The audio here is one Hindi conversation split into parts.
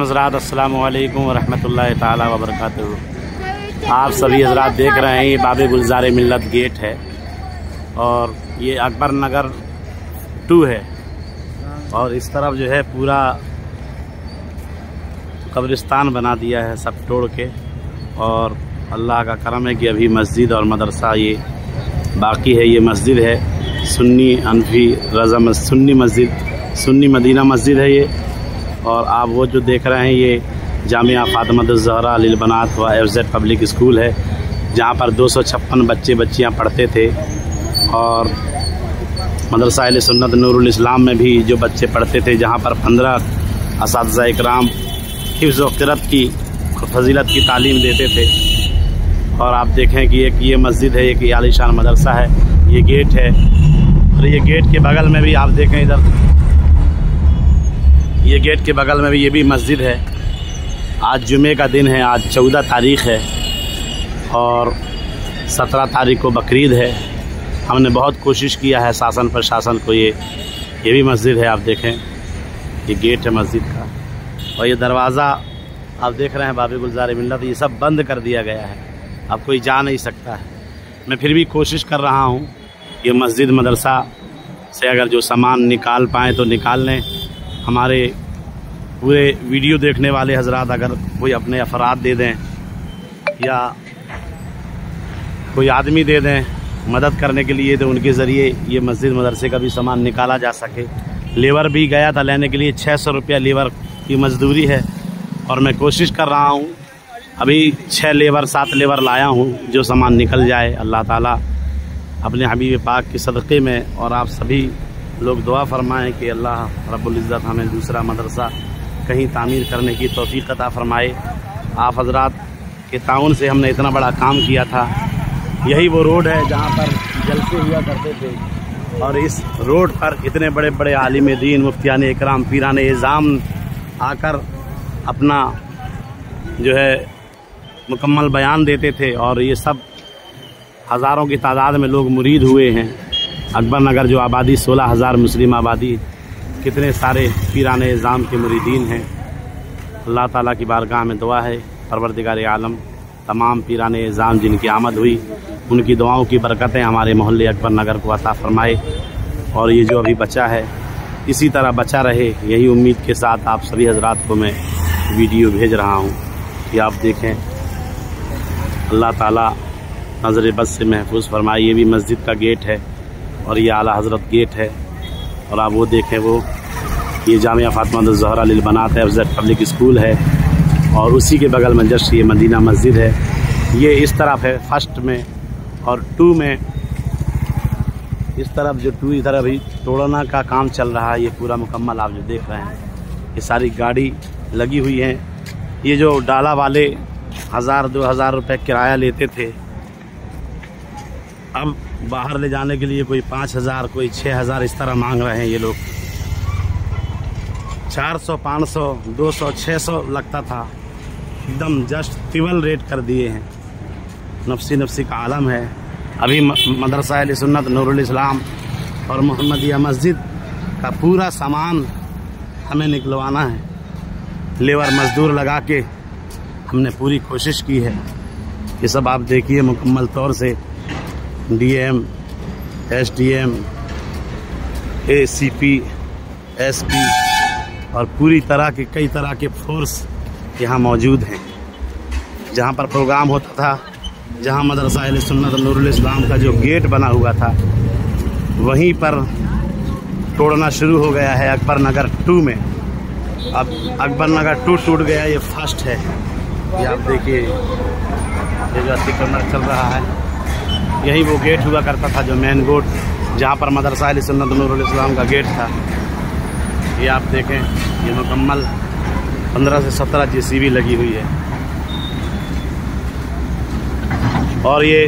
हजरात, अस्सलाम वालेकुम रहमतुल्लाहि ताला व आप सभी हजरात देख रहे हैं, ये बाबे गुलजार मिल्लत गेट है और ये अकबर नगर टू है। और इस तरफ़ जो है पूरा कब्रिस्तान बना दिया है सब तोड़ के। और अल्लाह का करम है कि अभी मस्जिद और मदरसा ये बाकी है, ये मस्जिद है। सुन्नी, अनफी रज़ा सुन्नी मस्जिद, सुन्नी मदीना मस्जिद है ये। और आप वो जो देख रहे हैं, ये जामिया फ़ातमतज़हरा लिलबनात व एफ़ जेड पब्लिक स्कूल है, जहाँ पर दो सौ छप्पन बच्चे बच्चियाँ पढ़ते थे। और मदरसा सुन्नत नूरुल इस्लाम में भी जो बच्चे पढ़ते थे, जहाँ पर पंद्रह इस इकराम हिफ्ज़ की फजीलत की तालीम देते थे। और आप देखें कि एक ये मस्जिद है, एक आलिशान मदरसा है, ये गेट है। और ये गेट के बगल में भी आप देखें इधर ये गेट के बगल में भी ये भी मस्जिद है। आज जुमे का दिन है, आज चौदह तारीख़ है और सत्रह तारीख को बकरीद है। हमने बहुत कोशिश किया है शासन प्रशासन को ये ये भी मस्जिद है, आप देखें। ये गेट है मस्जिद का। और ये दरवाज़ा आप देख रहे हैं, बाबी गुलजार मिलत ये सब बंद कर दिया गया है। अब कोई जा नहीं सकता है। मैं फिर भी कोशिश कर रहा हूँ ये मस्जिद मदरसा से अगर जो सामान निकाल पाएँ तो निकाल लें। हमारे पूरे वीडियो देखने वाले हजरात अगर कोई अपने अफराद दे दें या कोई आदमी दे दें मदद करने के लिए तो उनके ज़रिए ये मस्जिद मदरसे का भी सामान निकाला जा सके। लेबर भी गया था लेने के लिए छः सौ रुपया लेबर की मजदूरी है। और मैं कोशिश कर रहा हूँ, अभी छः लेबर, सात लेबर लाया हूँ, जो सामान निकल जाए। अल्लाह ताला अपने हबीब पाक के सदक़े में और आप सभी लोग दुआ फरमाएँ कि अल्लाह रब्बुल हमें दूसरा मदरसा कहीं तामीर करने की तोफ़ी अता फ़रमाए। आप हजरात के ताउन से हमने इतना बड़ा काम किया था। यही वो रोड है जहाँ पर जलसे हुआ करते थे। और इस रोड पर इतने बड़े बड़े आलिम दीन, मुफ्तियान इकराम, पीरान एज़ाम आकर अपना जो है मुकम्मल बयान देते थे और ये सब हज़ारों की तादाद में लोग मुरीद हुए हैं। अकबर नगर जो आबादी, सोलह हज़ार मुस्लिम आबादी कितने सारे पीरान निज़ाम के मुरीदीन हैं। अल्लाह ताला की बारगाह में दुआ है, परवरदिगार आलम। तमाम पीरान निज़ाम जिनकी आमद हुई, उनकी दुआओं की बरकतें हमारे मोहल्ले अकबर नगर को अता फ़रमाए। और ये जो अभी बचा है, इसी तरह बचा रहे, यही उम्मीद के साथ आप सभी हजरात को मैं वीडियो भेज रहा हूँ कि आप देखें। अल्लाह ताला नज़र बस से महफूज फरमाए, ये भी मस्जिद का गेट है और ये आला हज़रत गेट है। और आप वो देखें वो, ये जामिया फ़ातमा जहरा बनात है, अफजल पब्लिक स्कूल है और उसी के बगल में जस्ट ये मदीना मस्जिद है। ये इस तरफ़ है, फ़र्स्ट में और टू में। इस तरफ़ जो टू, इधर अभी तोड़ना का काम चल रहा है, ये पूरा मुकम्मल आप जो देख रहे हैं। ये सारी गाड़ी लगी हुई है। ये जो डाला वाले हज़ार, दो हज़ार रुपये किराया लेते थे। अब बाहर ले जाने के लिए कोई पाँच हज़ार, कोई छः हज़ार इस तरह मांग रहे हैं ये लोग। चार सौ, पाँच सौ, दो सौ छः सौ लगता था। एकदम जस्ट तिवल रेट कर दिए हैं। नफसी नफसी का आलम है। अभी मदरसा सुन्नत, नूरुल इस्लाम और मोहम्मदिया मस्जिद का पूरा सामान हमें निकलवाना है। लेबर मज़दूर लगा के हमने पूरी कोशिश की है। ये सब आप देखिए मुकम्मल तौर से। डीएम, एसडीएम, एसीपी, एसपी और पूरी तरह के, कई तरह के फोर्स यहाँ मौजूद हैं। जहाँ पर प्रोग्राम होता था, जहाँ मदरसा सुन्नत नूरुल इस्लाम का जो गेट बना हुआ था, वहीं पर तोड़ना शुरू हो गया है अकबर नगर टू में। अब अकबर नगर टू टूट गया, ये फ़र्स्ट है। ये आप देखिए, ये जो अतिक्रमण चल रहा है। यही वो गेट हुआ करता था जो मेन रोड जहाँ पर मदरसा सुन्नत नूरुल इस्लाम का गेट था। ये आप देखें, ये मुकम्मल पंद्रह से सत्रह जेसीबी लगी हुई है। और ये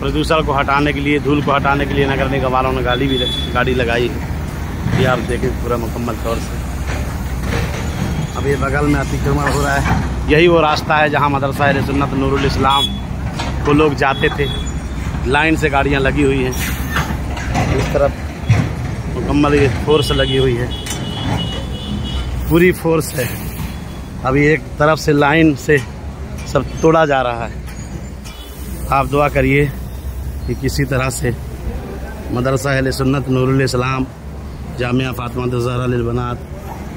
प्रदूषण को हटाने के लिए, धूल को हटाने के लिए नगर निगम वालों ने गाड़ी भी गाड़ी लगाई है। ये आप देखें पूरा मुकम्मल तौर से। अब ये बगल में अतिक्रमण हो रहा है। यही वो रास्ता है जहाँ मदरसा सुन्नत इस्लाम को लोग जाते थे। लाइन से गाड़ियाँ लगी हुई हैं। इस तरफ़ मुकम्मल ये फोर्स लगी हुई है। पूरी फोर्स है। अभी एक तरफ़ से लाइन से सब तोड़ा जा रहा है। आप दुआ करिए कि किसी तरह से मदरसा अहल सुन्नत, नूरुल इस्लाम, Jamia Fatima Zahra Banat,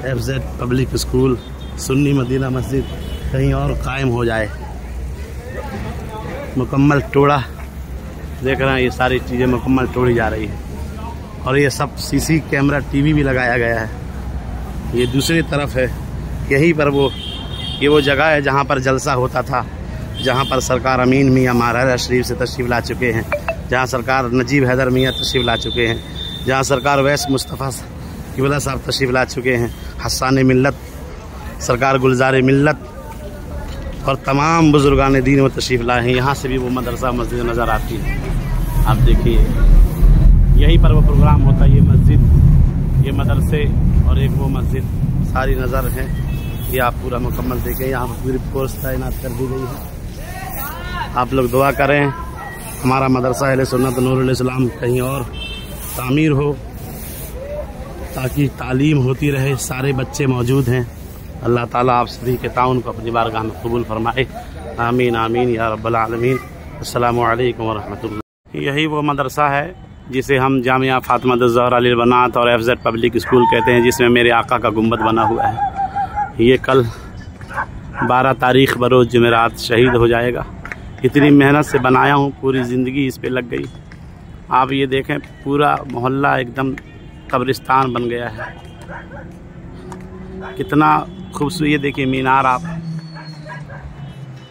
F Z public school, Sunni Madina Masjid कहीं और कायम हो जाए। मुकम्मल टोड़ा देख रहे हैं, ये सारी चीज़ें मुकम्मल तोड़ी जा रही है। और ये सब सीसी कैमरा टीवी भी लगाया गया है। ये दूसरी तरफ़ है, यहीं पर वो, ये वो जगह है जहाँ पर जलसा होता था, जहाँ पर सरकार अमीन मियाँ महाराजा शरीफ से तशरीफ़ ला चुके हैं, जहाँ सरकार नजीब हैदर मियाँ तशरीफ़ ला चुके हैं, जहाँ सरकार वैस मुस्तफ़ा किबला साहब तशरीफ़ ला चुके हैं हसान मिलत सरकार गुलजार मिलत और तमाम बुजुर्गान दीन व तशरीफ़ लाए हैं। यहाँ से भी वो मदरसा, मस्जिद नज़र आती है। आप देखिए, यहीं पर वो प्रोग्राम होता है, ये मस्जिद, ये मदरसे और एक वो मस्जिद। सारी नज़र है। ये आप पूरा मुकम्मल देखें। यहाँ पर फोर्स तैनात कर दी गई है। आप लोग दुआ करें, हमारा मदरसा अहल सुन्नत, नूर इस्लाम कहीं और तामीर हो, ताकि तालीम होती रहे, सारे बच्चे मौजूद हैं। अल्लाह ताला आप सभी के ताउन को अपनी बारगाह में कबूल फरमाए। आमीन आमीन या अस्सलाम वालेकुम वरहमतुल्लाह। यही वो मदरसा है जिसे हम जामिया फातिमा जहर बनात और एफ़ जेड पब्लिक स्कूल कहते हैं, जिसमें मेरे आका का गुंबद बना हुआ है। ये कल 12 तारीख बरोज़ जमेरात शहीद हो जाएगा। इतनी मेहनत से बनाया हूँ, पूरी ज़िंदगी इस पर लग गई। आप ये देखें, पूरा मोहल्ला एकदम कब्रिस्तान बन गया है। कितना खूबसूरत, ये देखिए मीनार आप।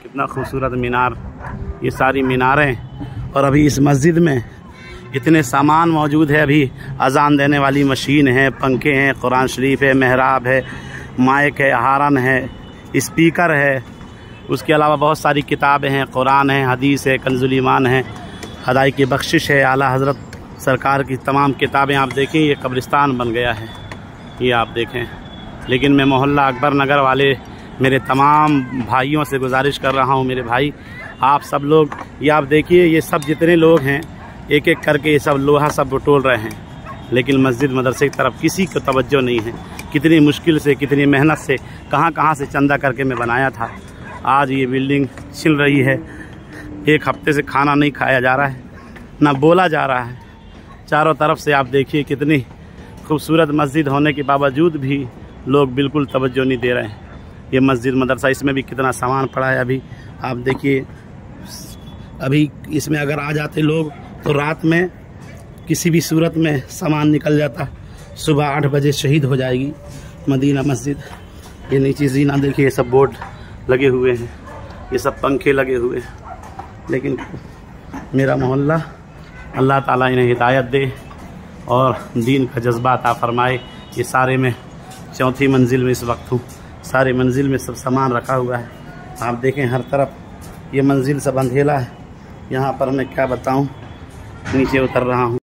कितना खूबसूरत मीनार। ये सारी मीनारें और अभी इस मस्जिद में इतने सामान मौजूद है। अभी अजान देने वाली मशीन है, पंखे हैं, कुरान शरीफ है, महराब है, माइक है, हारन है, स्पीकर है। उसके अलावा बहुत सारी किताबें हैं, कुरान है, हदीस है कंजुलीमान है। हदाई की बख्शिश है, आला हज़रत सरकार की तमाम किताबें आप देखें, ये कब्रिस्तान बन गया है। ये आप देखें। लेकिन मैं मोहल्ला अकबर नगर वाले मेरे तमाम भाइयों से गुजारिश कर रहा हूँ, मेरे भाई, आप सब लोग, ये आप देखिए, ये सब जितने लोग हैं एक एक करके ये सब लोहा सब बटोल रहे हैं। लेकिन मस्जिद मदरसे की तरफ़ किसी को तवज्जो नहीं है। कितनी मुश्किल से, कितनी मेहनत से कहाँ कहाँ से चंदा करके मैं बनाया था। आज ये बिल्डिंग छिल रही है। एक हफ़्ते से खाना नहीं खाया जा रहा है, ना बोला जा रहा है। चारों तरफ़ से आप देखिए कितनी खूबसूरत मस्जिद होने के बावजूद भी लोग बिल्कुल तवज्जो नहीं दे रहे हैं। ये मस्जिद, मदरसा, इसमें भी कितना सामान पड़ा है अभी। आप देखिए, अभी इसमें अगर आ जाते लोग तो रात में किसी भी सूरत में सामान निकल जाता। सुबह आठ बजे शहीद हो जाएगी मदीना मस्जिद। ये नीचे जीना, देखिए, ये सब बोर्ड लगे हुए हैं। ये सब पंखे लगे हुए हैं। लेकिन मेरा मोहल्ला, अल्लाह ताला इन्हें हिदायत दे और दीन का जज्बा अता फरमाए। ये सारे में चौथी मंजिल में इस वक्त हूँ। सारे मंजिल में सब सामान रखा हुआ है। आप देखें हर तरफ़ ये मंजिल सब अंधेला है। यहाँ पर मैं क्या बताऊँ? नीचे उतर रहा हूँ।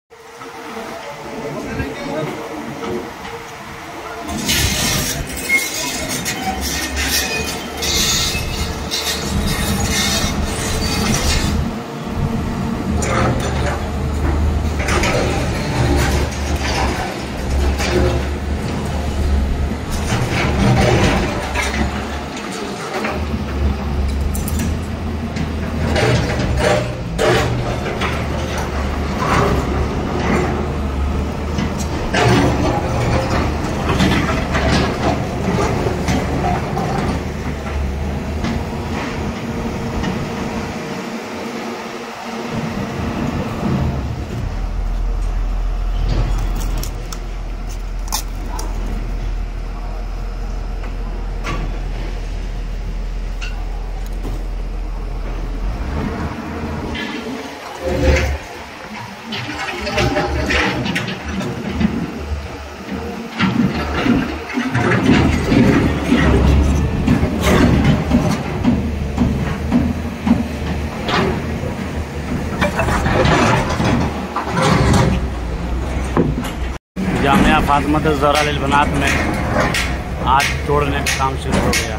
फातमत जहरा बनात में आज तोड़ने का काम शुरू हो गया।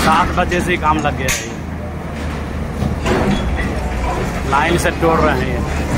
सात बजे से ही काम लग गया है। लाइन से तोड़ रहे हैं।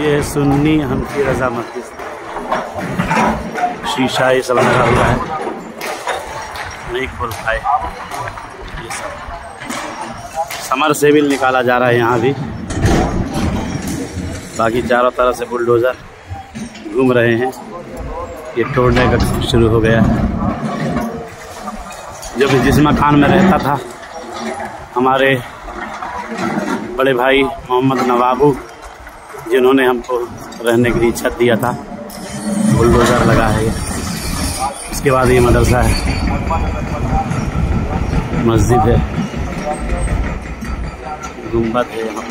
ये है सुन्नी हनफी रजा मस्जिद। शीशा ये सब लगा हुआ है। नहीं खोल पाए ये सब। समर से भी निकाला जा रहा है यहाँ भी। बाकी चारों तरफ़ से बुलडोज़र घूम रहे हैं। ये तोड़ने का शुरू हो गया। है जब जिस मकान में रहता था, हमारे बड़े भाई मोहम्मद नवाबू जिन्होंने हमको रहने के लिए छत दिया था, बुलडोज़र लगा है। इसके बाद ये मदरसा है। मस्जिद है। गुंबद है यहाँ।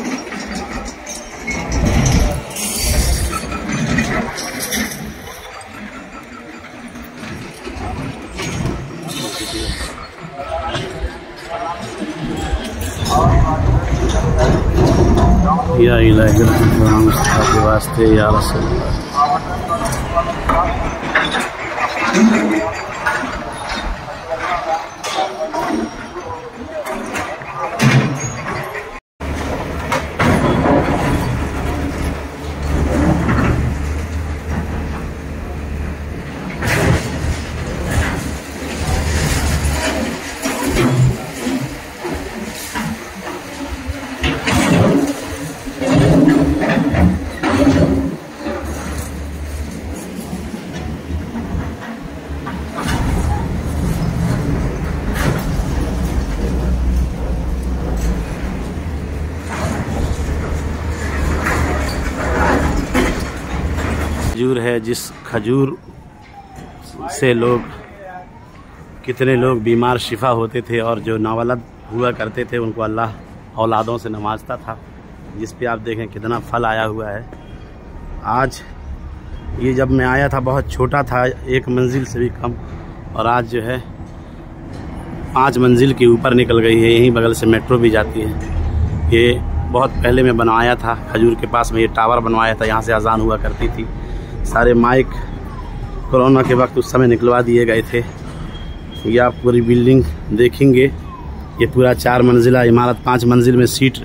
या इलाही वास्ते या रसूल खजूर है, जिस खजूर से लोग, कितने लोग बीमार शिफा होते थे और जो नावलद हुआ करते थे, उनको अल्लाह औलादों से नवाजता था। जिस पे आप देखें कितना फल आया हुआ है। आज ये जब मैं आया था, बहुत छोटा था, एक मंजिल से भी कम, और आज जो है, पाँच मंजिल के ऊपर निकल गई है, यहीं बगल से मेट्रो भी जाती है। ये बहुत पहले मैं बनवाया था, खजूर के पास में ये टावर बनवाया था, यहाँ से अजान हुआ करती थी। सारे माइक कोरोना के वक्त उस समय निकलवा दिए गए थे। ये आप पूरी बिल्डिंग देखेंगे। ये पूरा चार मंजिला इमारत, पाँच मंजिल में सीट,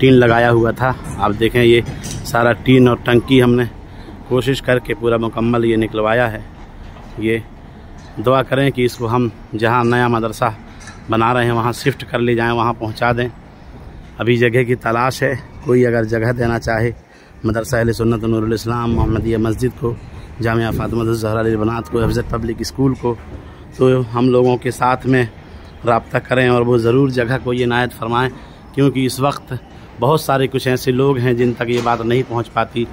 टीन लगाया हुआ था। आप देखें ये सारा टीन और टंकी हमने कोशिश करके पूरा मुकम्मल ये निकलवाया है। ये दुआ करें कि इसको हम जहाँ नया मदरसा बना रहे हैं, वहाँ शिफ्ट कर ले जाएँ, वहाँ पहुँचा दें। अभी जगह की तलाश है, कोई अगर जगह देना चाहे मदरसा सुन्नत नूरुल मोहम्मदिया मस्जिद को, जामिया फ़ातिमा जहरा बनात को अफजत पब्लिक स्कूल को। तो हम लोगों के साथ में रबता करें और वो ज़रूर जगह को ये नायत फरमाएँ, क्योंकि इस वक्त बहुत सारे कुछ ऐसे लोग हैं जिन तक ये बात नहीं पहुँच पाती।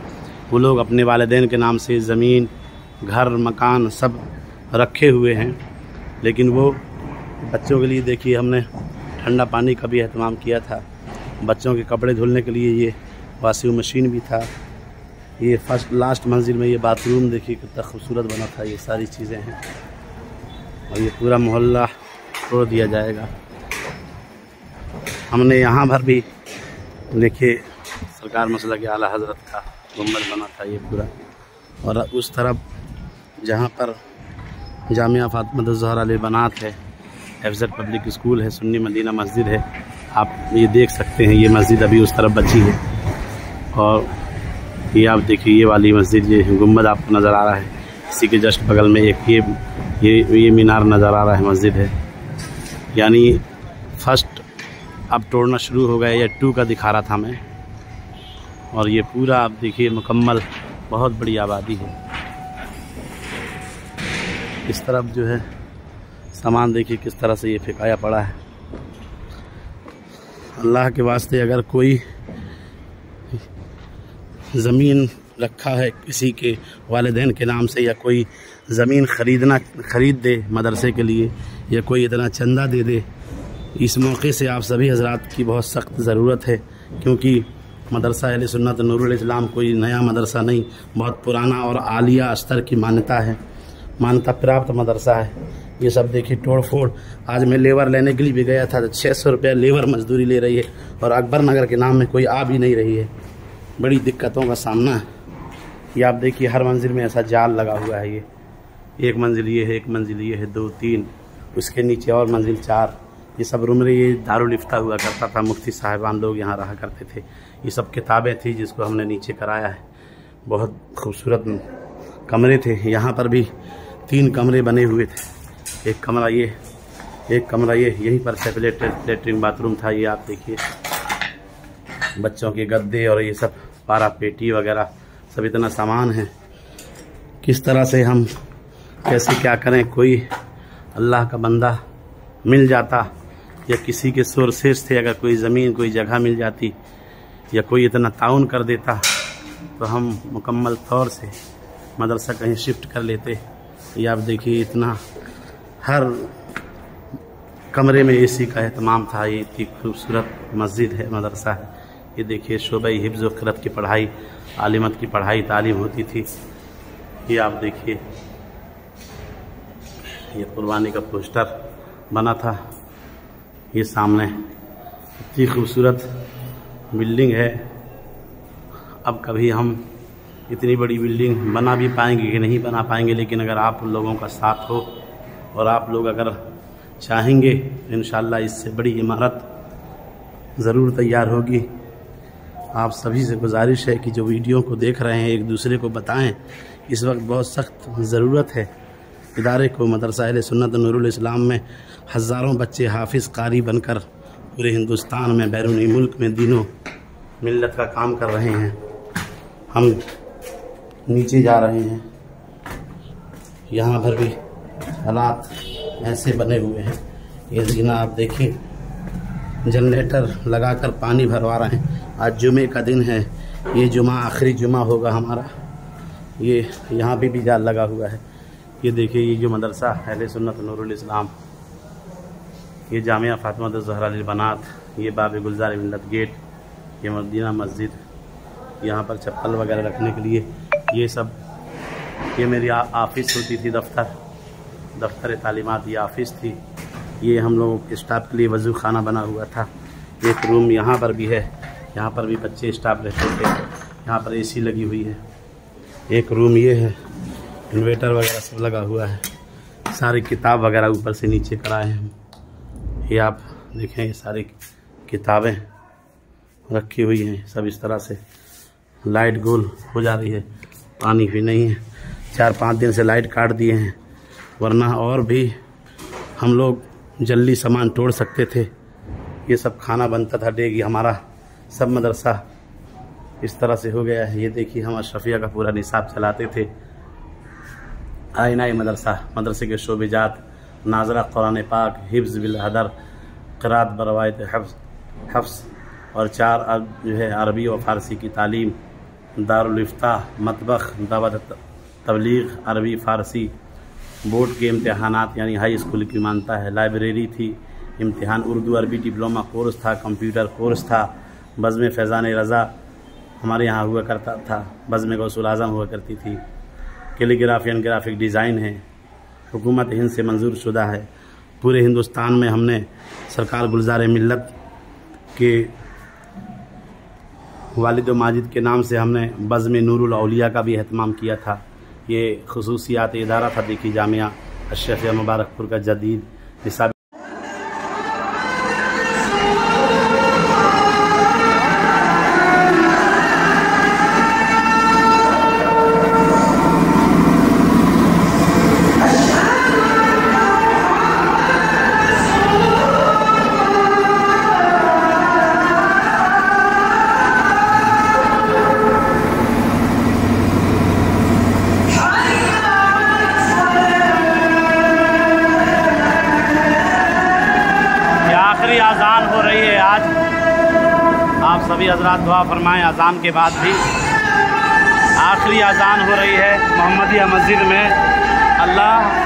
वो लोग अपने वालदेन के नाम से ज़मीन, घर, मकान सब रखे हुए हैं। लेकिन वो बच्चों के लिए देखिए हमने ठंडा पानी का भी अहतमाम किया था। बच्चों के कपड़े धुलने के लिए ये वाशिंग मशीन भी था। ये फ़र्स्ट, लास्ट मंजिल में ये बाथरूम देखिए कितना खूबसूरत बना था, ये सारी चीज़ें हैं। और ये पूरा मोहल्ला तोड़ दिया जाएगा। हमने यहाँ भर भी देखिए, सरकार मसला के आला हज़रत का गुंबद बना था ये पूरा। और उस तरफ़ जहाँ पर जामिया फातमत जहर अली बनात है एफजट पब्लिक स्कूल है, सुन्नी मदीना मस्जिद है। आप ये देख सकते हैं, ये मस्जिद अभी उस तरफ़ बची है। और ये आप देखिए, ये वाली मस्जिद, ये गुंबद आपको नज़र आ रहा है। इसी के जस्ट बगल में एक ये ये ये मीनार नज़र आ रहा है, मस्जिद है। यानी फ़र्स्ट अब तोड़ना शुरू हो गया, या टू का दिखा रहा था मैं। और ये पूरा आप देखिए, मुकम्मल, बहुत बड़ी आबादी है। इस तरफ़ जो है, सामान देखिए किस तरह से ये फेंकाया पड़ा है। अल्लाह के वास्ते अगर कोई ज़मीन रखा है किसी के वालदेन के नाम से या कोई ज़मीन ख़रीदना, ख़रीद दे मदरसे के लिए या कोई इतना चंदा दे दे, इस मौके से आप सभी हजरात की बहुत सख्त ज़रूरत है, क्योंकि मदरसा अहल सुन्नत इस्लाम कोई नया मदरसा नहीं, बहुत पुराना और आलिया स्तर की मान्यता है, मान्यता प्राप्त मदरसा है। ये सब देखिए तोड़ फोड़ आज मैं लेबर लेने के लिए भी गया था तो छः सौ रुपया लेबर मजदूरी ले रही है और अकबर नगर के नाम में कोई आ भी नहीं रही है। बड़ी दिक्कतों का सामना है। ये आप देखिए, हर मंजिल में ऐसा जाल लगा हुआ है ये। एक मंजिल ये है, एक मंजिल ये है, दो, तीन, उसके नीचे और मंजिल चार। ये सब रूम में ये दारुल इफ्ता हुआ करता था, मुफ्ती साहिबान लोग यहाँ रहा करते थे। ये सब किताबें थी जिसको हमने नीचे कराया है। बहुत खूबसूरत कमरे थे। यहाँ पर भी तीन कमरे बने हुए थे। एक कमरा ये, एक कमरा ये, यहीं पर सेपरेट लेटरिन बाथरूम था ये, आप देखिए। बच्चों के गद्दे और ये सब। पारा पेटी वगैरह सब इतना सामान है। किस तरह से हम, कैसे क्या करें, कोई अल्लाह का बंदा मिल जाता या किसी के सोर्सेस थे, अगर कोई ज़मीन, कोई जगह मिल जाती या कोई इतना ताउन कर देता तो हम मुकम्मल तौर से मदरसा कहीं शिफ्ट कर लेते। या आप देखिए, इतना हर कमरे में एसी का अहतमाम था। ये इतनी खूबसूरत मस्जिद है, मदरसा है। ये देखिए शोबा हिफ्ज़ वक़रत की पढ़ाई, आलिमत की पढ़ाई तालीम होती थी। ये आप देखिए, ये कुर्बानी का पोस्टर बना था। ये सामने इतनी खूबसूरत बिल्डिंग है। अब कभी हम इतनी बड़ी बिल्डिंग बना भी पाएँगे कि नहीं बना पाएँगे, लेकिन अगर आप लोगों का साथ हो और आप लोग अगर चाहेंगे इन इससे बड़ी इमारत ज़रूर तैयार होगी। आप सभी से गुजारिश है कि जो वीडियो को देख रहे हैं, एक दूसरे को बताएँ। इस वक्त बहुत सख्त ज़रूरत है। इदारे को मदरसा सुन्नत इस्लाम में हज़ारों बच्चे हाफिज़, कारी बनकर पूरे हिंदुस्तान में, बैरूनी मुल्क में दिनों मिलत का काम कर रहे हैं। हम नीचे जा रहे हैं। यहाँ पर भी हालात ऐसे बने हुए हैं। ये जीना आप देखें, जनरेटर लगाकर पानी भरवा रहे हैं। आज जुमे का दिन है। ये जुमा, आखिरी जुमा होगा हमारा। ये यहाँ भी भी जाल लगा हुआ है। ये देखिए, ये जो मदरसा, अहल सुन्नत इस्लाम, ये जामिया फातिमा जहरा बनात, ये बाब गुलजार मिलत गेट, ये मदीना मस्जिद, यहाँ पर चप्पल वगैरह रखने के लिए, ये सब, ये मेरी ऑफ़िस होती थी, दफ्तर। दफ्तर तालीमत, ये ऑफ़िस थी। ये हम लोगों स्टाफ के लिए वज़ू खाना बना हुआ था। एक रूम यहाँ पर भी है। यहाँ पर भी बच्चे स्टाफ रहते थे। यहाँ पर एसी लगी हुई है। एक रूम ये है। इन्वेटर वगैरह सब लगा हुआ है। सारी किताब वगैरह ऊपर से नीचे कराए हैं। ये आप देखें, ये सारी किताबें रखी हुई हैं। सब इस तरह से लाइट गोल हो जा रही है। पानी भी नहीं है। चार पाँच दिन से लाइट काट दिए हैं। वरना और भी हम लोग जल्दी सामान तोड़ सकते थे। ये सब खाना बनता था, डेगी हमारा। सब मदरसा इस तरह से हो गया है। ये देखिए, हम अशरफिया का पूरा निसाब चलाते थे। आइना मदरसा, मदरसे के शोबजात, नाजरा, कुरान पाक, हिफ्ज़ बिलहदर करात बरवायत हफ्स हफ्स और चार अब जो है अरबी और फ़ारसी की तालीम दारफ्ता मतबख, दावत तबलीग, अरबी, फ़ारसी, बोर्ड के इम्तहान यानी हाई स्कूल की मानता है। लाइब्रेरी थी, इम्तहान उर्दू, अरबी डिप्लोमा कोर्स था, कंप्यूटर कोर्स था। बज़म फैज़ान रज़ा हमारे यहाँ हुआ करता था। बज़म गौसल आज़म हुआ करती थी। कैलीग्राफी एंड ग्राफिक डिज़ाइन है। हुकूमत हिंद से मंजूर शुदा है। पूरे हिंदुस्तान में हमने सरकार गुलजार मिलत के वालिद माजिद के नाम से हमने बज़म नूरुल अलिया का भी अहतमाम किया था। ये खसूसियात इदारा था देखी जामिया अशरफ मुबारकपुर का जदीद। निसाब समय अजान के बाद भी आखिरी अजान हो रही है मोहम्मदिया मस्जिद में। अल्लाह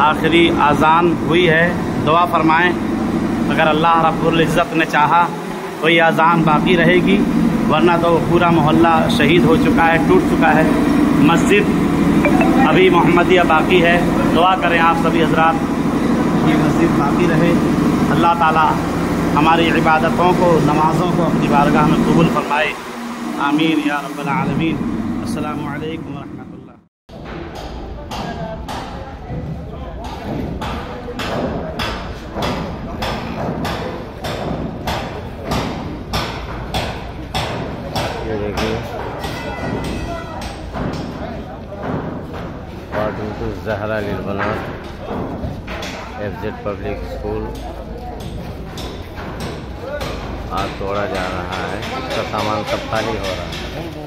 आखिरी अजान हुई है दुआ फरमाएं अगर अल्लाह रब्बुल इज़्ज़त ने चाहा तो ये अजान बाकी रहेगी वरना तो पूरा मोहल्ला शहीद हो चुका है, टूट चुका है। मस्जिद अभी मोहम्मदिया बाकी है। दुआ करें आप सभी हजरात ये मस्जिद बाकी रहे। अल्लाह ताला हमारी इबादतों को, नमाज़ों को अपनी बारगाह में कबूल फरमाए। आमीन या रब्बल आलमीन। अस्सलाम वालेकुम Zahra Lilbanat F Z public school आज तोड़ा जा रहा है। इसका सामान सब खाली हो रहा है।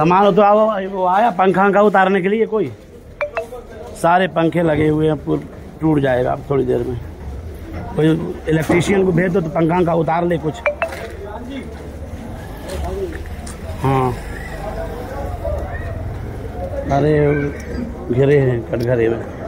सामान तो वो आया पंखा का उतारने के लिए कोई? सारे पंखे लगे हुए हैं पूर टूट जाएगा अब थोड़ी देर में। कोई इलेक्ट्रीशियन को भेज दो तो पंखा का उतार ले कुछ। हाँ। अरे, घिरे हैं, कटघरे में।